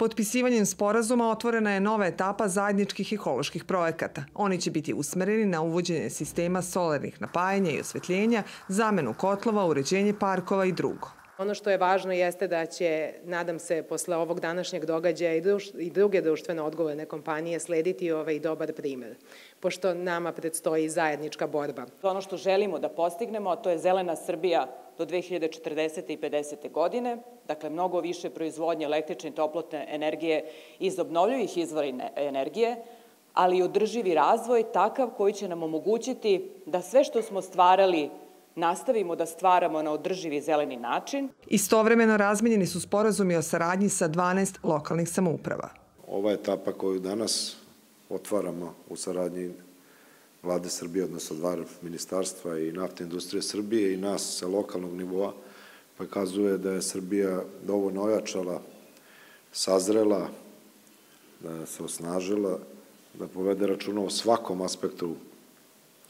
Potpisivanjem sporazuma otvorena je nova etapa zajedničkih ekoloških projekata. Oni će biti usmereni na uvođenje sistema solarnih napajanja i osvetljenja, zamenu kotlova, uređenje parkova i drugo. Ono što je važno jeste da će, nadam se, posle ovog današnjeg događaja i, i druge društveno odgovorne kompanije slediti ovaj dobar primer, pošto nama predstoji zajednička borba. Ono što želimo da postignemo, to je zelena Srbija do 2040. i 50. godine, dakle mnogo više proizvodnje električne i toplotne energije iz obnovljivih izvora energije, ali i održivi razvoj takav koji će nam omogućiti da sve što smo stvarali nastavimo da stvaramo na održivi zeleni način. Istovremeno razmenjeni su sporazumi o saradnji sa 12 lokalnih samouprava. Ova etapa koju danas otvaramo u saradnji vlade Srbije, odnosno dva ministarstva i naftne industrije Srbije i nas sa lokalnog nivoa, pokazuje da je Srbija dovoljno ojačala, sazrela, da se osnažila, da povede računa o svakom aspektu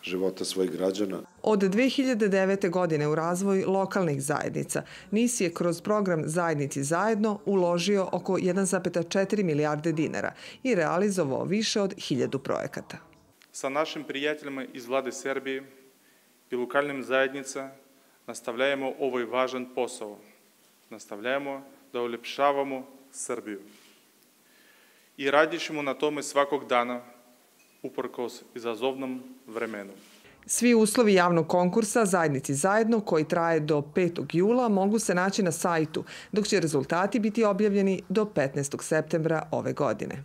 života svojih građana. Od 2009. godine u razvoj lokalnih zajednica NIS je kroz program Zajednici zajedno uložio oko 1,4 milijarde dinara i realizovao više od hiljadu projekata. Sa našim prijateljima iz vlade Srbije i lokalnim zajednica nastavljamo ovaj važan posao. Nastavljamo da ulepšavamo Srbiju. I radićemo na tome svakog dana uprkos izazovnom vremenu. Svi uslovi javnog konkursa Zajednici zajedno, koji traje do 5. jula, mogu se naći na sajtu, dok će rezultati biti objavljeni do 15. septembra ove godine.